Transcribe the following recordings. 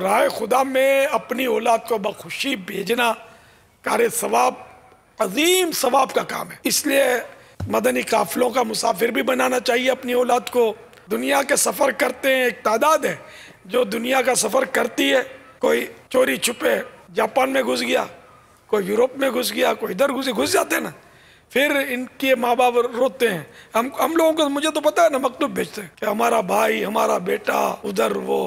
राय खुदा में अपनी औलाद को बखुशी भेजना कार्य सवाब, अजीम सवाब का काम है। इसलिए मदनी काफिलों का मुसाफिर भी बनाना चाहिए अपनी औलाद को। दुनिया के सफ़र करते हैं, एक तादाद है। जो दुनिया का सफ़र करती है, कोई चोरी छुपे, जापान में घुस गया, कोई यूरोप में घुस गया, कोई इधर घुस घुस जाते हैं ना। फिर इनके माँ बाप रोते हैं। हम हम लोगों को, मुझे तो पता है ना, मकतूब भेजते हैं कि हमारा भाई, हमारा बेटा, उधर वो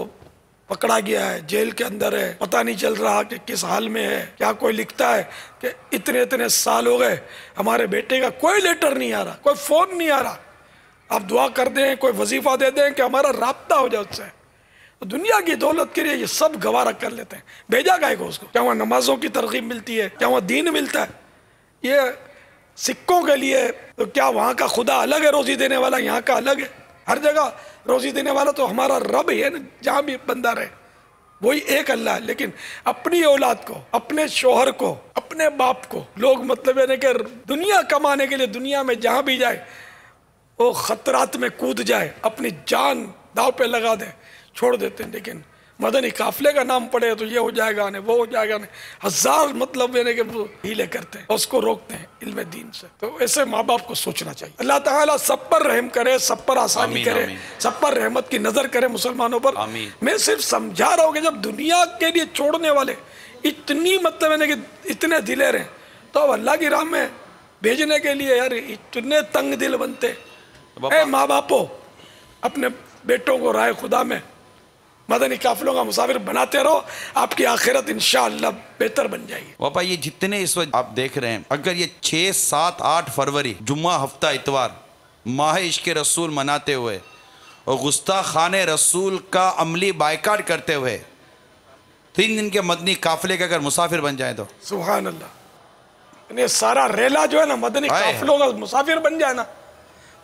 पकड़ा गया है, जेल के अंदर है। पता नहीं चल रहा कि किस हाल में है, क्या कोई लिखता है कि इतने इतने साल हो गए, हमारे बेटे का कोई लेटर नहीं आ रहा, कोई फ़ोन नहीं आ रहा। आप दुआ कर दें, कोई वजीफ़ा दे दें कि हमारा रबता हो जाए उससे। तो दुनिया की दौलत के लिए ये सब गवारा कर लेते हैं। भेजा गए को उसको? क्या वहाँ नमाजों की तरकीब मिलती है? क्या वहाँ दीन मिलता है? ये सिक्कों के लिए तो क्या वहाँ का खुदा अलग है रोज़ी देने वाला? यहाँ का अलग है। हर जगह रोज़ी देने वाला तो हमारा रब ही है ना, जहाँ भी बंदा रहे। वही एक अल्लाह है, लेकिन अपनी औलाद को, अपने शोहर को, अपने बाप को, लोग मतलब यानी कि दुनिया कमाने के लिए दुनिया में जहाँ भी जाए, वो खतरात में कूद जाए, अपनी जान दाव पे लगा दे, छोड़ देते हैं, लेकिन मदनी काफले का नाम पड़े तो ये हो जाएगा नहीं वो हो जाएगा नहीं। हज़ार मतलब यानी कि हीले करते हैं उसको रोकते हैं इल्म दीन से। तो ऐसे माँ बाप को सोचना चाहिए। अल्लाह ताला सब पर रहम करे सब पर आसानी करे आमीन। सब पर रहमत की नज़र करे मुसलमानों पर। मैं सिर्फ़ समझा रहा हूँ कि जब दुनिया के लिए छोड़ने वाले इतनी मतलब यानी कि इतने दिले हैं तो अब अल्लाह की राह में भेजने के लिए यार इतने तंग दिल बनते। माँ बापो अपने बेटों को राय खुदा में मदनी काफिलों का मुसाफिर बनाते रहो आपकी आखिरत इंशाअल्लाह बेहतर बन जाएगी। पापा ये जितने इस वक्त आप देख रहे हैं अगर ये छः सात आठ फरवरी जुम्मा हफ़्ता इतवार माह इश्क रसूल मनाते हुए और गुस्ता खान रसूल का अमली बायकाट करते हुए तीन दिन के मदनी काफिले के अगर मुसाफिर बन जाए तो? सुबहान अल्लाह सारा रेला जो है ना मदनी काफिलों का मुसाफिर बन जाए ना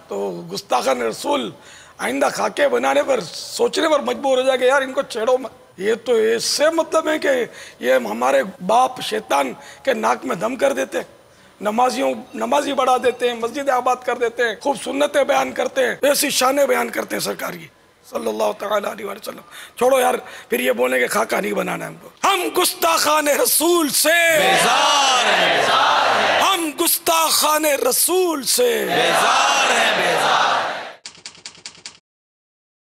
तो गुस्ताखन रसूल आइंदा खाके बनाने पर सोचने पर मजबूर हो जाएगा यार इनको छेड़ो मत। ये तो इससे मतलब है कि ये हमारे बाप शैतान के नाक में दम कर देते नमाजियों नमाजी बढ़ा देते हैं मस्जिद आबाद कर देते हैं खूब सुन्नतें बयान करते हैं ऐसी शानें बयान करते हैं सरकार की। सल्लल्लाहु अलैहि वसल्लम छोड़ो यार फिर ये बोलेंगे खाका नहीं बनाना है हमको। हम गुस्ताखान रसूल से। बेजार है, बेजार है। हम गुस्ताखान रसूल से। बेजार है बेजार